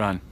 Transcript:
Run.